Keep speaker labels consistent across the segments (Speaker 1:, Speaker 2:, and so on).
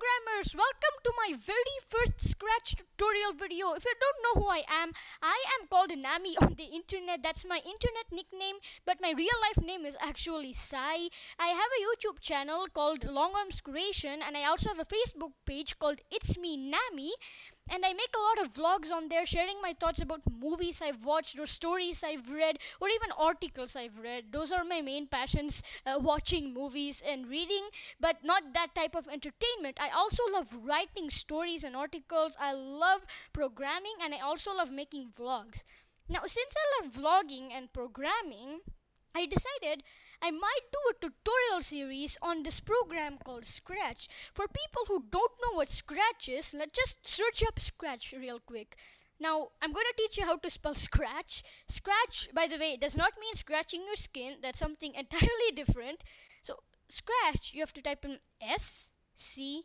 Speaker 1: programmers welcome to my very first scratch tutorial video if you don't know who i am i am called Nammy on the internet that's my internet nickname but my real life name is actually sai i have a youtube channel called long arms creation and i also have a facebook page called it's me Nammy and I make a lot of vlogs on there sharing my thoughts about movies I've watched or stories I've read or even articles I've read. Those are my main passions uh, watching movies and reading, but not that type of entertainment. I also love writing stories and articles, I love programming, and I also love making vlogs. Now, since I love vlogging and programming, I decided I might do a tutorial series on this program called Scratch. For people who don't know what Scratch is, let's just search up Scratch real quick. Now, I'm going to teach you how to spell Scratch. Scratch, by the way, does not mean scratching your skin. That's something entirely different. So, Scratch, you have to type in S C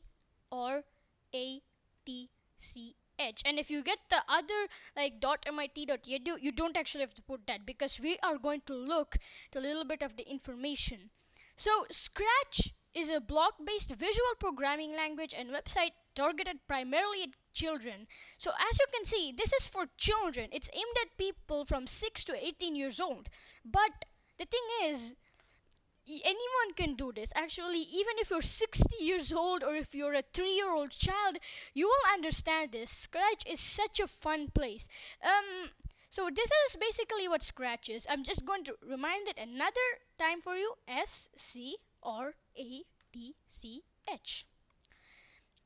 Speaker 1: R A T C edge and if you get the other like dot mit dot edu you don't actually have to put that because we are going to look at a little bit of the information so scratch is a block-based visual programming language and website targeted primarily at children. So as you can see, this is for children. It's aimed at people from 6 to 18 years old. But the thing is, anyone can do this. Actually, even if you're 60 years old or if you're a three year old child, you will understand this. Scratch is such a fun place. Um, so, this is basically what Scratch is. I'm just going to remind it another time for you S C R A D C H.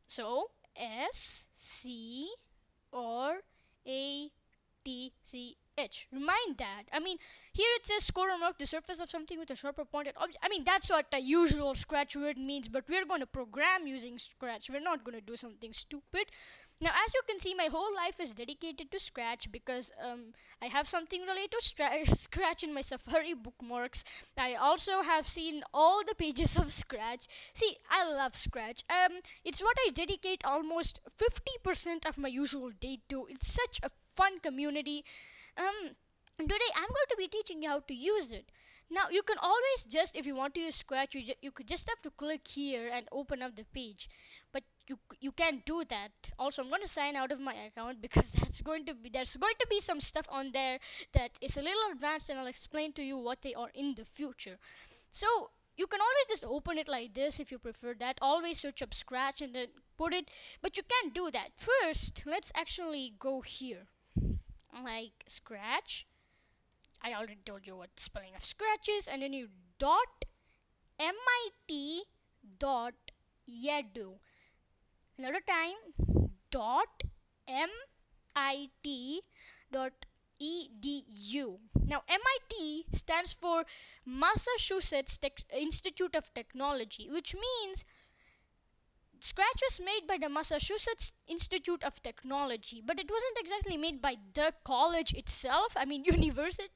Speaker 1: So, S C R A C H. Remind that. I mean, here it says score and mark the surface of something with a sharper pointed object. I mean, that's what the usual scratch word means, but we're going to program using scratch. We're not going to do something stupid. Now, as you can see, my whole life is dedicated to Scratch because um, I have something related to Scratch in my Safari bookmarks. I also have seen all the pages of Scratch. See, I love Scratch. Um, it's what I dedicate almost 50% of my usual day to. It's such a fun community. Um, today I'm going to be teaching you how to use it. Now you can always just if you want to use Scratch, you, you could just have to click here and open up the page. But you you can't do that. Also, I'm going to sign out of my account because that's going to be there's going to be some stuff on there that is a little advanced, and I'll explain to you what they are in the future. So you can always just open it like this if you prefer that. Always search up Scratch and then put it, but you can't do that. First, let's actually go here like scratch I already told you what spelling of scratch is and then you dot MIT dot edu another time dot MIT dot edu now MIT stands for Massachusetts Institute of Technology which means Scratch was made by the Massachusetts Institute of Technology, but it wasn't exactly made by the college itself, I mean, university.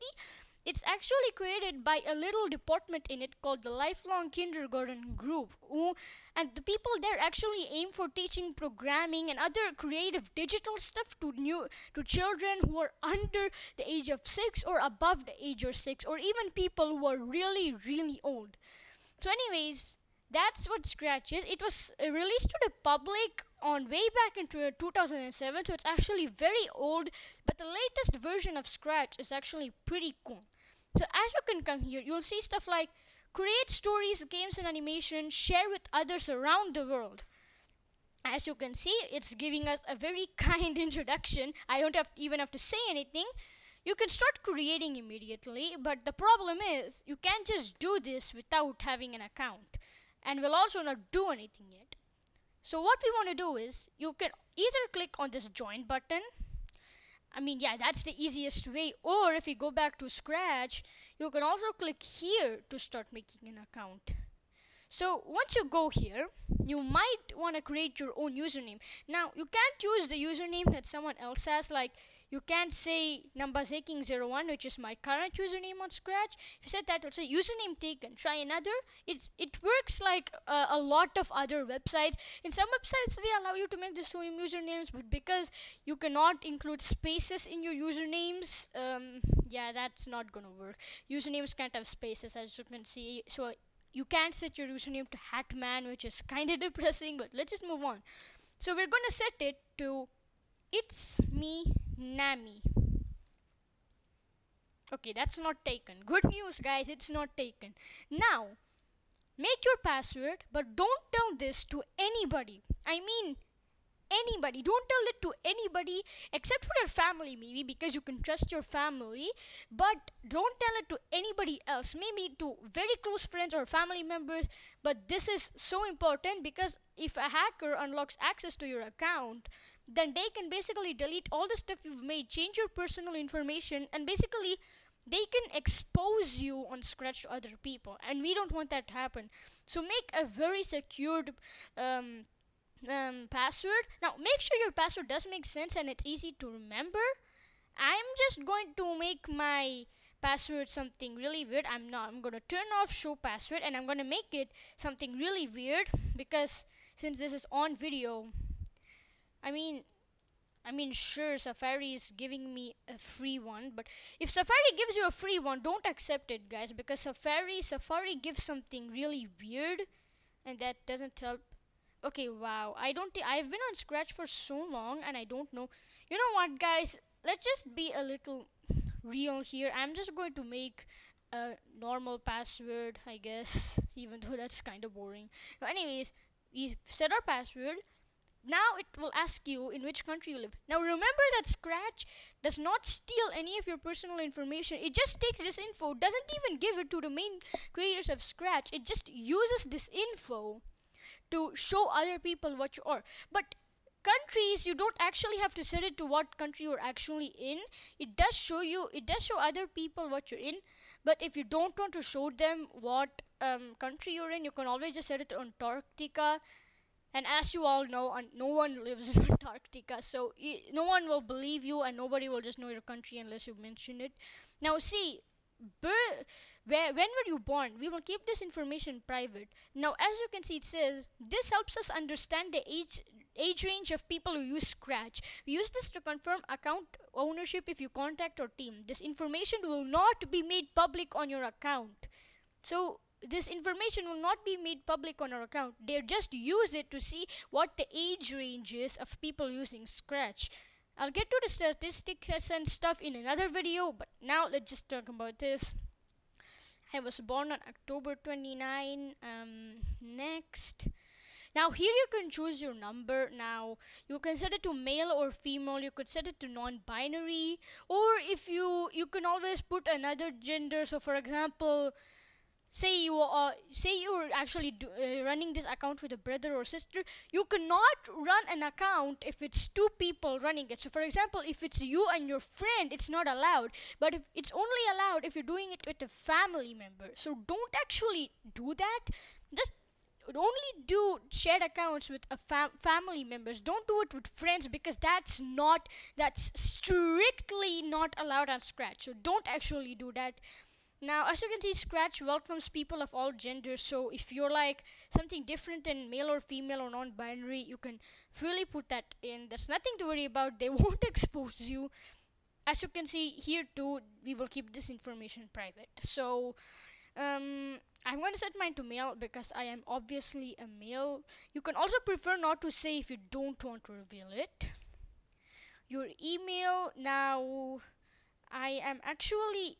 Speaker 1: It's actually created by a little department in it called the Lifelong Kindergarten Group. Ooh, and the people there actually aim for teaching programming and other creative digital stuff to new to children who are under the age of 6 or above the age of 6 or even people who are really really old. So anyways, that's what Scratch is. It was uh, released to the public on way back in 2007, so it's actually very old. But the latest version of Scratch is actually pretty cool. So as you can come here, you'll see stuff like create stories, games, and animation, share with others around the world. As you can see, it's giving us a very kind introduction. I don't have even have to say anything. You can start creating immediately, but the problem is you can't just do this without having an account and will also not do anything yet. So what we want to do is you can either click on this join button. I mean, yeah, that's the easiest way. Or if you go back to Scratch, you can also click here to start making an account. So once you go here, you might want to create your own username. Now, you can't use the username that someone else has, like you can say number taking01 which is my current username on scratch if you set that it'll say username taken try another it's it works like uh, a lot of other websites in some websites they allow you to make the same usernames but because you cannot include spaces in your usernames um, yeah that's not gonna work usernames can't have spaces as you can see so you can't set your username to hatman which is kind of depressing but let's just move on so we're gonna set it to it's me Nammy. Okay, that's not taken. Good news, guys, it's not taken. Now, make your password, but don't tell this to anybody. I mean, anybody. Don't tell it to anybody except for your family, maybe, because you can trust your family. But don't tell it to anybody else, maybe to very close friends or family members. But this is so important because if a hacker unlocks access to your account, then they can basically delete all the stuff you've made, change your personal information, and basically they can expose you on Scratch to other people. And we don't want that to happen. So make a very secured um, um, password. Now, make sure your password does make sense and it's easy to remember. I'm just going to make my password something really weird. I'm not. I'm going to turn off show password and I'm going to make it something really weird because since this is on video, I mean, I mean, sure, Safari is giving me a free one, but if Safari gives you a free one, don't accept it, guys, because Safari, Safari gives something really weird, and that doesn't help. Okay, wow, I don't, i have been on Scratch for so long, and I don't know. You know what, guys? Let's just be a little real here. I'm just going to make a normal password, I guess, even though that's kind of boring. But anyways, we set our password now it will ask you in which country you live. Now remember that Scratch does not steal any of your personal information. It just takes this info, doesn't even give it to the main creators of Scratch. It just uses this info to show other people what you are. But countries you don't actually have to set it to what country you're actually in. It does show you it does show other people what you're in. But if you don't want to show them what um, country you're in, you can always just set it to Antarctica and as you all know, un- no one lives in Antarctica, so y- no one will believe you, and nobody will just know your country unless you mention it. Now, see, Ber- where, when were you born? We will keep this information private. Now, as you can see, it says this helps us understand the age age range of people who use Scratch. We use this to confirm account ownership if you contact our team. This information will not be made public on your account. So this information will not be made public on our account. They just use it to see what the age range is of people using Scratch. I'll get to the statistics and stuff in another video, but now let's just talk about this. I was born on October 29. Um, next. Now here you can choose your number. Now you can set it to male or female. You could set it to non-binary, or if you you can always put another gender. So for example, say you are uh, say you are actually do, uh, running this account with a brother or sister you cannot run an account if it's two people running it so for example if it's you and your friend it's not allowed but if it's only allowed if you're doing it with a family member so don't actually do that just only do shared accounts with a family members don't do it with friends because that's not that's strictly not allowed on scratch so don't actually do that now, as you can see, Scratch welcomes people of all genders. So if you're like something different than male or female or non-binary, you can freely put that in. There's nothing to worry about. They won't expose you. As you can see here too, we will keep this information private. So um, I'm going to set mine to male because I am obviously a male. You can also prefer not to say if you don't want to reveal it. Your email now. I am actually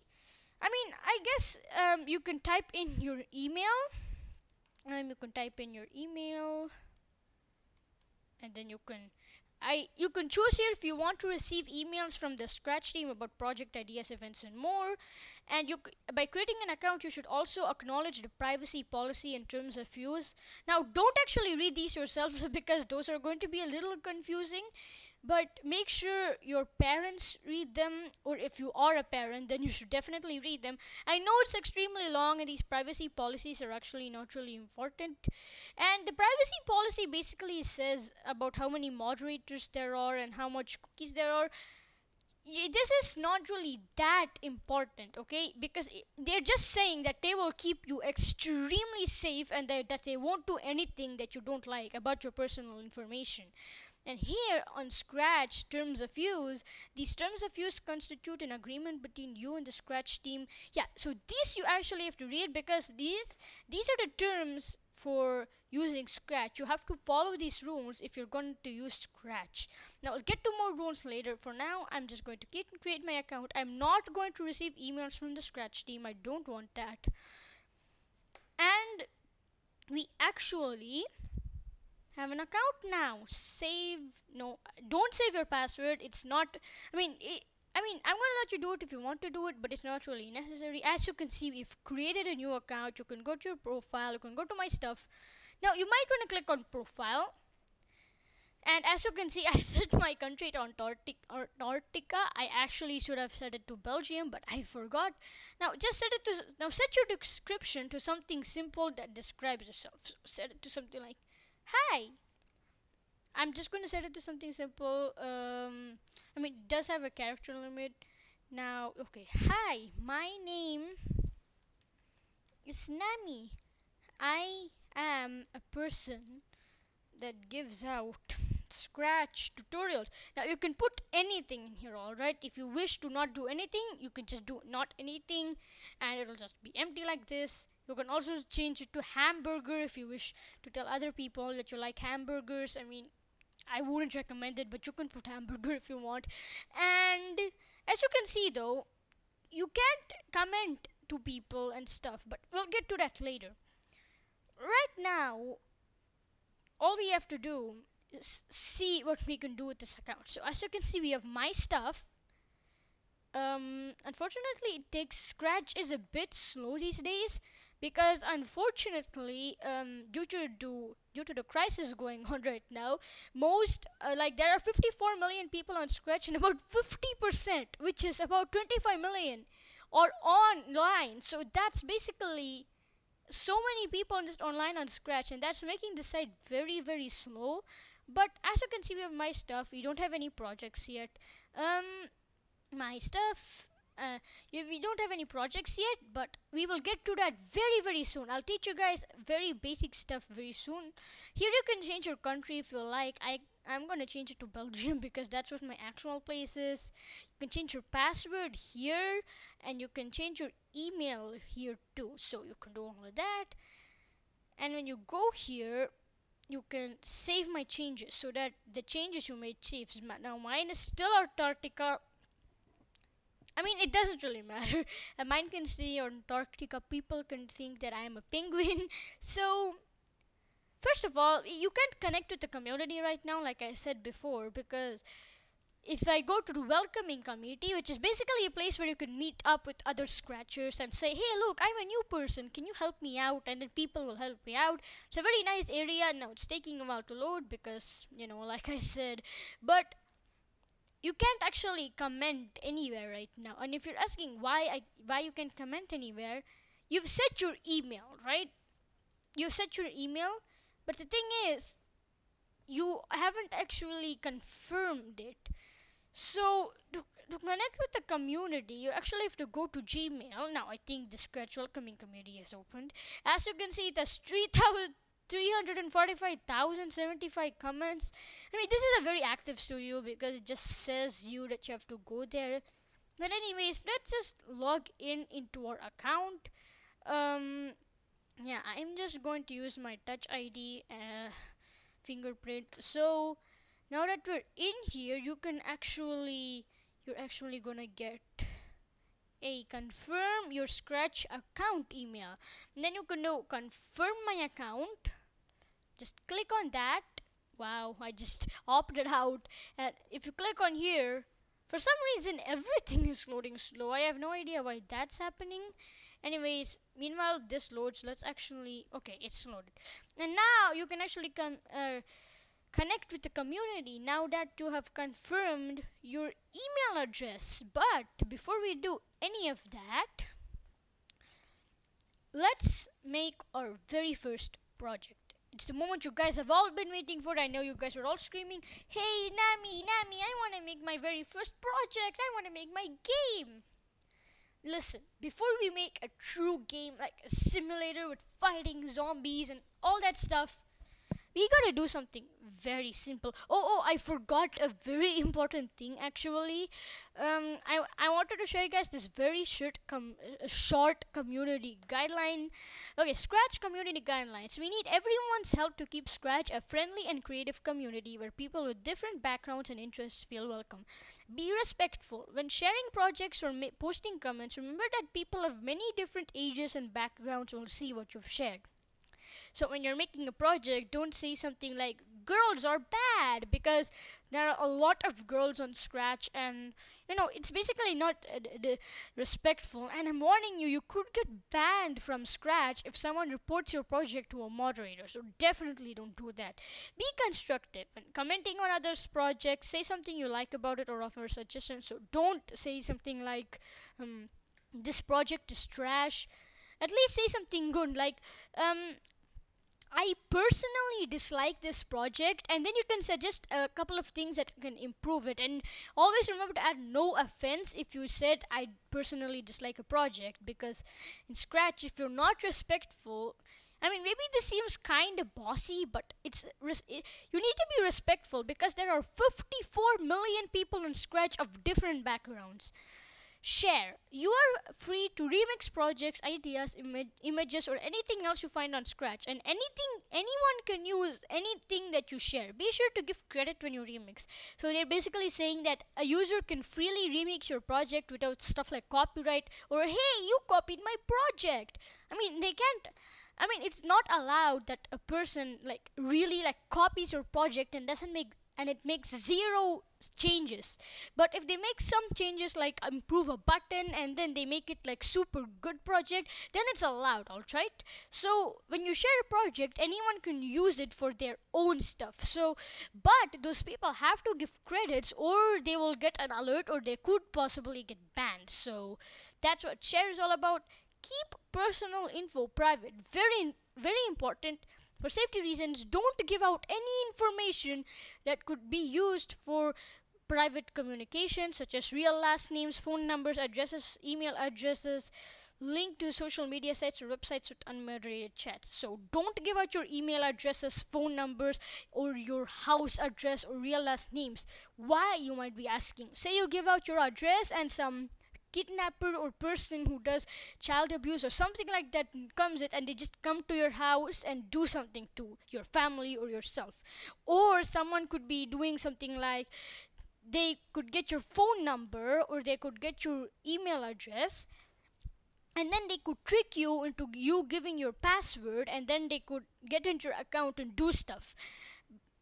Speaker 1: I mean, I guess um, you can type in your email. Um, you can type in your email, and then you can, I you can choose here if you want to receive emails from the Scratch team about project ideas, events, and more. And you by creating an account, you should also acknowledge the privacy policy and terms of use. Now, don't actually read these yourselves because those are going to be a little confusing but make sure your parents read them or if you are a parent then you should definitely read them i know it's extremely long and these privacy policies are actually not really important and the privacy policy basically says about how many moderators there are and how much cookies there are this is not really that important okay because they're just saying that they will keep you extremely safe and that, they won't do anything that you don't like about your personal information and here on Scratch terms of use, these terms of use constitute an agreement between you and the Scratch team. Yeah, so these you actually have to read because these these are the terms for using Scratch. You have to follow these rules if you're going to use Scratch. Now I'll get to more rules later. For now, I'm just going to create my account. I'm not going to receive emails from the Scratch team. I don't want that. And we actually have an account now save no don't save your password it's not i mean it, I mean, I'm gonna let you do it if you want to do it, but it's not really necessary. As you can see, we've created a new account. You can go to your profile, you can go to my stuff. Now, you might wanna click on profile. And as you can see, I set my country to Antarctica. I actually should have set it to Belgium, but I forgot. Now, just set it to, now set your description to something simple that describes yourself. So set it to something like, Hi! I'm just going to set it to something simple. Um, I mean, it does have a character limit. Now, okay. Hi, my name is Nammy. I am a person that gives out scratch tutorials now you can put anything in here all right if you wish to not do anything you can just do not anything and it'll just be empty like this you can also change it to hamburger if you wish to tell other people that you like hamburgers. I mean, I wouldn't recommend it, but you can put hamburger if you want. And as you can see, though, you can't comment to people and stuff, but we'll get to that later. Right now, all we have to do is see what we can do with this account. So as you can see, we have my stuff. Um, unfortunately, it takes Scratch is a bit slow these days because unfortunately um, due to do, due to the crisis going on right now most uh, like there are 54 million people on scratch and about 50% which is about 25 million are online so that's basically so many people just online on scratch and that's making the site very very slow but as you can see we have my stuff we don't have any projects yet um my stuff uh, we don't have any projects yet but we will get to that very very soon i'll teach you guys very basic stuff very soon here you can change your country if you like i i'm gonna change it to belgium because that's what my actual place is you can change your password here and you can change your email here too so you can do all of that and when you go here you can save my changes so that the changes you made saves now mine is still antarctica I mean, it doesn't really matter. A mine can see, Antarctica. People can think that I am a penguin. so, first of all, you can't connect with the community right now, like I said before, because if I go to the welcoming community, which is basically a place where you can meet up with other scratchers and say, hey, look, I'm a new person. Can you help me out? And then people will help me out. It's a very nice area. Now it's taking a while to load because, you know, like I said. But you can't actually comment anywhere right now. And if you're asking why I, why you can't comment anywhere, you've set your email, right? You've set your email, but the thing is, you haven't actually confirmed it. So to, to connect with the community, you actually have to go to Gmail. Now I think the Scratch welcoming community has opened. As you can see, the has 345,075 comments. I mean, this is a very active studio because it just says you that you have to go there. But anyways, let's just log in into our account. Um, yeah, I'm just going to use my Touch ID and fingerprint. So now that we're in here, you can actually, you're actually gonna get a confirm your scratch account email then you can do confirm my account just click on that wow I just opted out and if you click on here for some reason everything is loading slow I have no idea why that's happening anyways meanwhile this loads let's actually okay it's loaded and now you can actually come uh, connect with the community now that you have confirmed your email address. But before we do any of that, let's make our very first project. It's the moment you guys have all been waiting for. I know you guys are all screaming, Hey, Nammy, Nammy, I want to make my very first project. I want to make my game. Listen, before we make a true game, like a simulator with fighting zombies and all that stuff, we gotta do something very simple oh oh i forgot a very important thing actually um i i wanted to show you guys this very short com short community guideline okay scratch community guidelines we need everyone's help to keep scratch a friendly and creative community where people with different backgrounds and interests feel welcome be respectful when sharing projects or posting comments remember that people of many different ages and backgrounds will see what you've shared so when you're making a project, don't say something like girls are bad because there are a lot of girls on Scratch, and you know it's basically not uh, d- d- respectful. And I'm warning you, you could get banned from Scratch if someone reports your project to a moderator. So definitely don't do that. Be constructive when commenting on others' projects. Say something you like about it or offer suggestions. So don't say something like, um, "This project is trash." At least say something good, like, um, I personally dislike this project, and then you can suggest a couple of things that can improve it. And always remember to add no offense if you said I personally dislike a project, because in Scratch, if you're not respectful, I mean, maybe this seems kind of bossy, but it's it, you need to be respectful because there are 54 million people on Scratch of different backgrounds share. You are free to remix projects, ideas, ima- images, or anything else you find on Scratch. And anything, anyone can use anything that you share. Be sure to give credit when you remix. So they're basically saying that a user can freely remix your project without stuff like copyright or hey, you copied my project. I mean, they can't. I mean, it's not allowed that a person like really like copies your project and doesn't make and it makes zero changes but if they make some changes like improve a button and then they make it like super good project then it's allowed all right so when you share a project anyone can use it for their own stuff so but those people have to give credits or they will get an alert or they could possibly get banned so that's what share is all about keep personal info private very very important for safety reasons, don't give out any information that could be used for private communication such as real last names, phone numbers, addresses, email addresses, link to social media sites or websites with unmoderated chats. So don't give out your email addresses, phone numbers, or your house address or real last names. Why you might be asking. Say you give out your address and some kidnapper or person who does child abuse or something like that comes it and they just come to your house and do something to your family or yourself or someone could be doing something like they could get your phone number or they could get your email address and then they could trick you into you giving your password and then they could get into your account and do stuff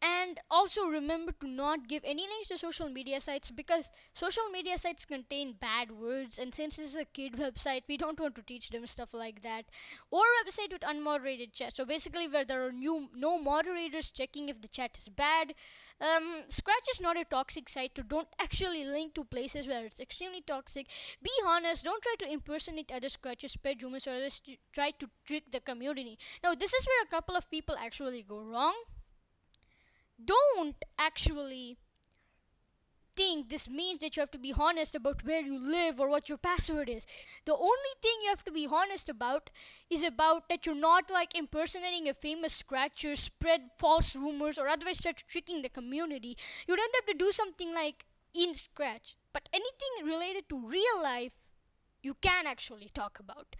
Speaker 1: and also remember to not give any links to social media sites because social media sites contain bad words and since this is a kid website we don't want to teach them stuff like that or website with unmoderated chat so basically where there are new no moderators checking if the chat is bad um, scratch is not a toxic site so don't actually link to places where it's extremely toxic be honest don't try to impersonate other scratchers pet rumors or just try to trick the community now this is where a couple of people actually go wrong don't actually think this means that you have to be honest about where you live or what your password is. The only thing you have to be honest about is about that you're not like impersonating a famous scratcher, spread false rumors, or otherwise start tricking the community. You don't have to do something like in Scratch, but anything related to real life, you can actually talk about.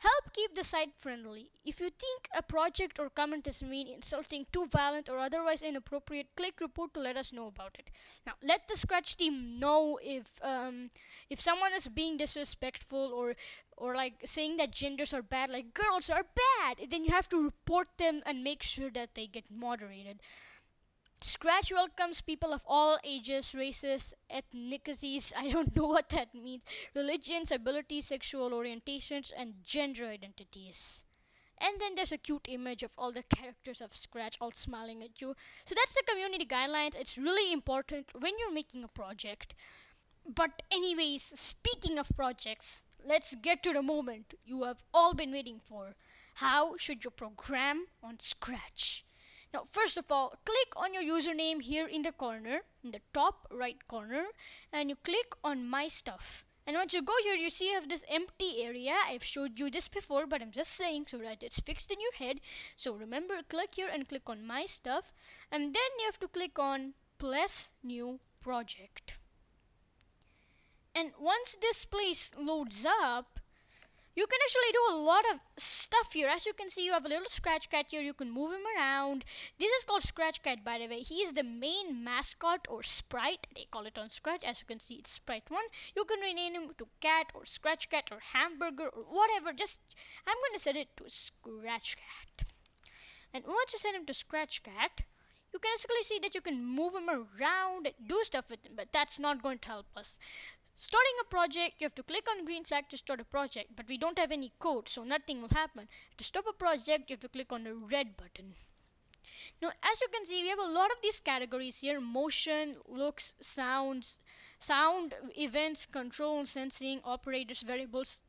Speaker 1: Help keep the site friendly. If you think a project or comment is mean, insulting, too violent, or otherwise inappropriate, click report to let us know about it. Now, let the Scratch team know if um, if someone is being disrespectful or or like saying that genders are bad, like girls are bad. Then you have to report them and make sure that they get moderated. Scratch welcomes people of all ages, races, ethnicities, I don't know what that means, religions, abilities, sexual orientations, and gender identities. And then there's a cute image of all the characters of Scratch all smiling at you. So that's the community guidelines. It's really important when you're making a project. But, anyways, speaking of projects, let's get to the moment you have all been waiting for. How should you program on Scratch? Now, first of all, click on your username here in the corner, in the top right corner, and you click on My Stuff. And once you go here, you see you have this empty area. I've showed you this before, but I'm just saying so that it's fixed in your head. So remember, click here and click on My Stuff. And then you have to click on Plus New Project. And once this place loads up, you can actually do a lot of stuff here. As you can see, you have a little Scratch Cat here. You can move him around. This is called Scratch Cat, by the way. He is the main mascot or sprite. They call it on Scratch. As you can see, it's Sprite 1. You can rename him to Cat or Scratch Cat or Hamburger or whatever. Just, I'm going to set it to Scratch Cat. And once you set him to Scratch Cat, you can basically see that you can move him around, do stuff with him, but that's not going to help us. Starting a project, you have to click on green flag to start a project, but we don't have any code, so nothing will happen. To stop a project, you have to click on the red button. Now, as you can see, we have a lot of these categories here, motion, looks, sounds, sound, events, control, sensing, operators, variables,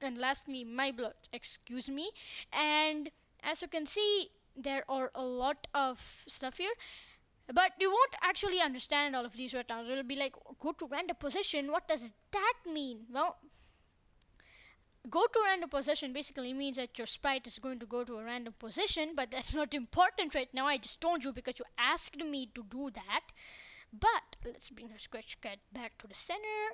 Speaker 1: and lastly, my blood, excuse me. And as you can see, there are a lot of stuff here. But you won't actually understand all of these right now. It'll be like, go to random position. What does that mean? Well, go to random position basically means that your sprite is going to go to a random position, but that's not important right now. I just told you because you asked me to do that. But let's bring our scratch cat back to the center.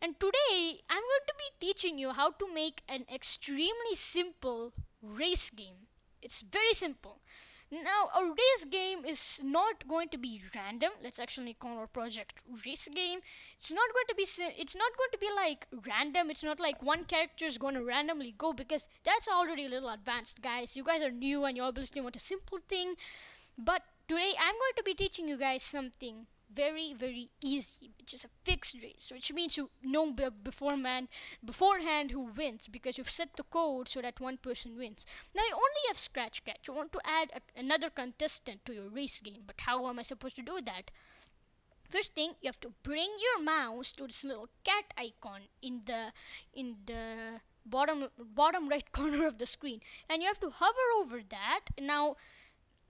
Speaker 1: And today, I'm going to be teaching you how to make an extremely simple race game. It's very simple. Now a race game is not going to be random. Let's actually call our project race game. It's not going to be it's not going to be like random. It's not like one character is going to randomly go because that's already a little advanced, guys. You guys are new and you obviously want a simple thing. But today I'm going to be teaching you guys something very very easy it's just a fixed race which means you know beforehand beforehand who wins because you've set the code so that one person wins now you only have scratch catch you want to add a, another contestant to your race game but how am i supposed to do that first thing you have to bring your mouse to this little cat icon in the in the bottom bottom right corner of the screen and you have to hover over that now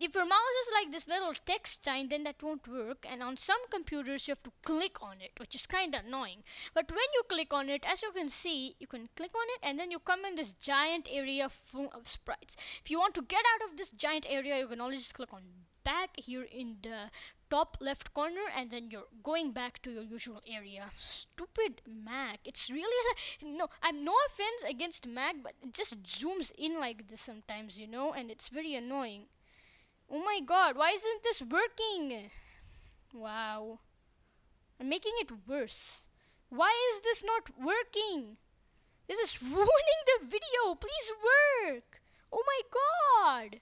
Speaker 1: if your mouse is like this little text sign then that won't work and on some computers you have to click on it which is kind of annoying but when you click on it as you can see you can click on it and then you come in this giant area full of sprites if you want to get out of this giant area you can always just click on back here in the top left corner and then you're going back to your usual area stupid mac it's really no i'm no offense against mac but it just zooms in like this sometimes you know and it's very annoying Oh my god, why isn't this working? Wow. I'm making it worse. Why is this not working? This is ruining the video. Please work. Oh my god.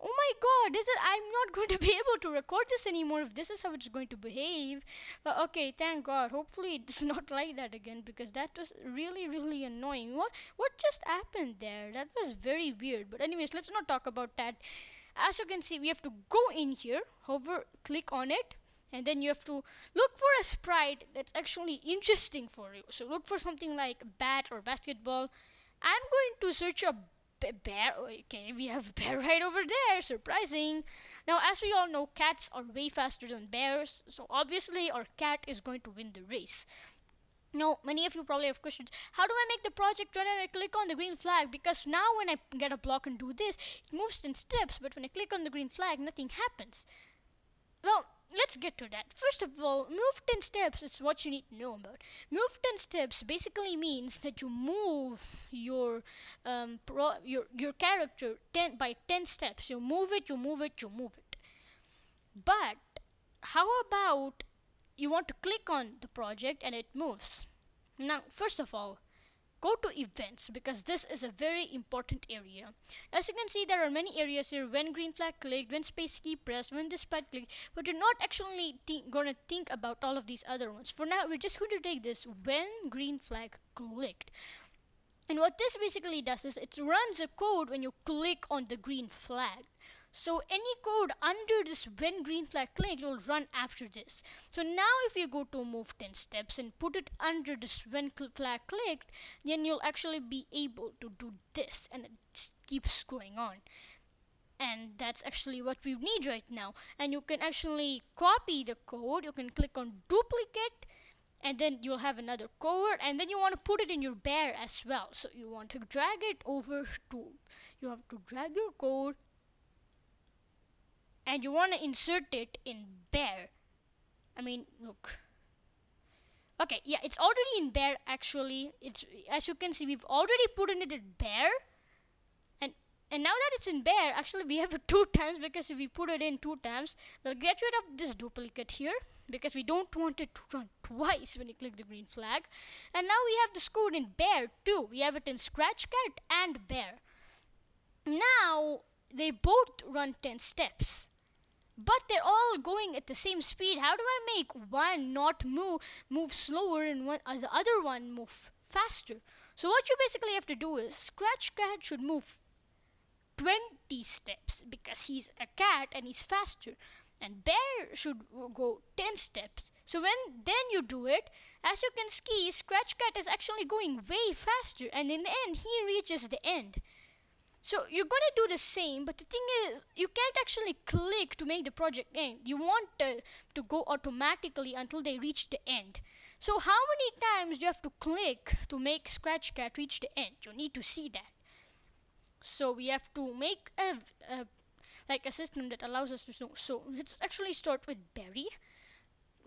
Speaker 1: Oh my god, this is I'm not going to be able to record this anymore if this is how it's going to behave. Uh, okay, thank god. Hopefully it's not like that again because that was really really annoying. What what just happened there? That was very weird. But anyways, let's not talk about that as you can see we have to go in here hover click on it and then you have to look for a sprite that's actually interesting for you so look for something like bat or basketball i'm going to search a bear okay we have bear right over there surprising now as we all know cats are way faster than bears so obviously our cat is going to win the race now, many of you probably have questions. How do I make the project run? And I click on the green flag because now when I get a block and do this, it moves in steps. But when I click on the green flag, nothing happens. Well, let's get to that. First of all, move 10 steps is what you need to know about. Move 10 steps basically means that you move your um, your your character 10 by 10 steps. You move it, you move it, you move it. But how about you want to click on the project and it moves. Now, first of all, go to events because this is a very important area. As you can see, there are many areas here when green flag clicked, when space key pressed, when this pad clicked, but you're not actually going to think about all of these other ones. For now, we're just going to take this when green flag clicked. And what this basically does is it runs a code when you click on the green flag. So any code under this when green flag clicked will run after this. So now if you go to move 10 steps and put it under this when cl flag clicked, then you'll actually be able to do this and it keeps going on. And that's actually what we need right now. And you can actually copy the code. You can click on duplicate and then you'll have another code and then you want to put it in your bear as well so you want to drag it over to you have to drag your code and you want to insert it in bear I mean look okay yeah it's already in bear actually it's as you can see we've already put in it in bear and and now that it's in bear actually we have two times because if we put it in two times we'll get rid of this duplicate here because we don't want it to run twice when you click the green flag and now we have this code in bear too we have it in scratchcat and bear now they both run 10 steps but they're all going at the same speed. How do I make one not move move slower and one uh, the other one move faster? So what you basically have to do is Scratch Cat should move 20 steps because he's a cat and he's faster and bear should go 10 steps so when then you do it as you can see, scratch cat is actually going way faster and in the end he reaches the end so you're gonna do the same, but the thing is, you can't actually click to make the project end. You want uh, to go automatically until they reach the end. So how many times do you have to click to make Scratchcat reach the end? You need to see that. So we have to make a, a like a system that allows us to know. So let's actually start with Berry.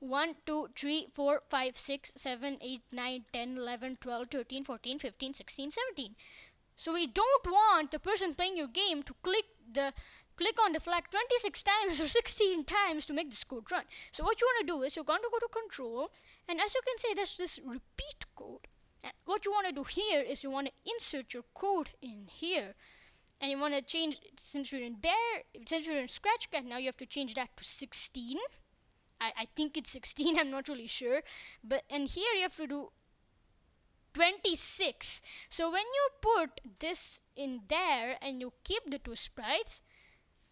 Speaker 1: 1, 2, 3, 4, 5, 6, 7, 8, 9, 10, 11, 12, 13, 14, 15, 16, 17. So we don't want the person playing your game to click the click on the flag 26 times or 16 times to make this code run. So what you want to do is you're going to go to control and as you can see there's this repeat code. And what you want to do here is you want to insert your code in here and you want to change since you're in bear since you're in scratch cat now you have to change that to 16 I, I think it's 16 i'm not really sure but and here you have to do 26 so when you put this in there and you keep the two sprites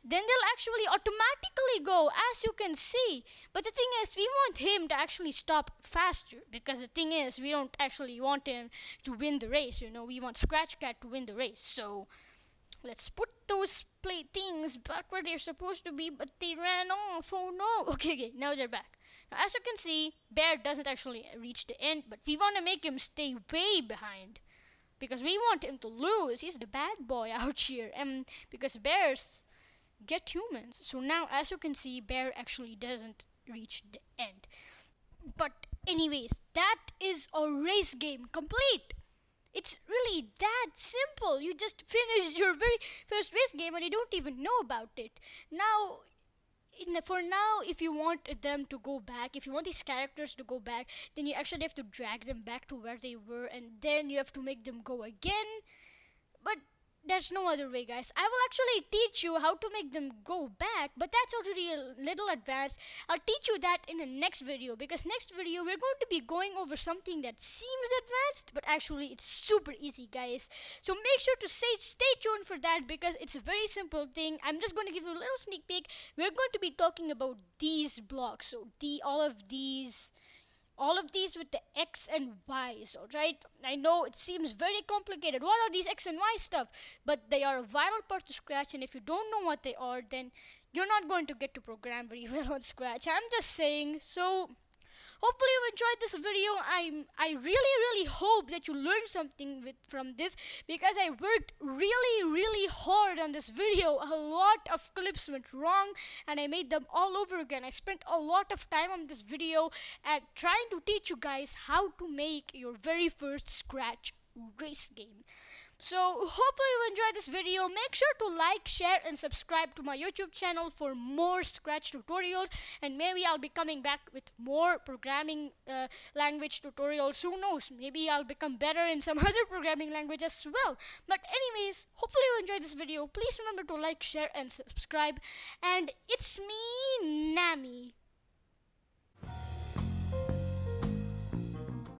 Speaker 1: then they'll actually automatically go as you can see but the thing is we want him to actually stop faster because the thing is we don't actually want him to win the race you know we want scratch cat to win the race so let's put those play things back where they're supposed to be, but they ran off. Oh no! Okay, okay, now they're back. Now, as you can see, Bear doesn't actually reach the end, but we want to make him stay way behind. Because we want him to lose. He's the bad boy out here. And because bears get humans. So now, as you can see, Bear actually doesn't reach the end. But anyways, that is a race game complete. It's really that simple. You just finished your very first race game and you don't even know about it. Now, the, for now, if you want them to go back, if you want these characters to go back, then you actually have to drag them back to where they were and then you have to make them go again. But there's no other way guys i will actually teach you how to make them go back but that's already a little advanced i'll teach you that in the next video because next video we're going to be going over something that seems advanced but actually it's super easy guys so make sure to stay stay tuned for that because it's a very simple thing i'm just going to give you a little sneak peek we're going to be talking about these blocks so the all of these all of these with the x and y's alright I know it seems very complicated what are these x and y stuff but they are a vital part to scratch and if you don't know what they are then you're not going to get to program very well on scratch I'm just saying so hopefully you enjoyed this video i i really really hope that you learned something with from this because i worked really really hard on this video a lot of clips went wrong and i made them all over again i spent a lot of time on this video at trying to teach you guys how to make your very first scratch race game so hopefully you enjoyed this video. Make sure to like, share and subscribe to my YouTube channel for more Scratch tutorials and maybe I'll be coming back with more programming uh, language tutorials. Who knows? Maybe I'll become better in some other programming language as well. But anyways, hopefully you enjoyed this video. Please remember to like, share and subscribe. And it's me, Nammy.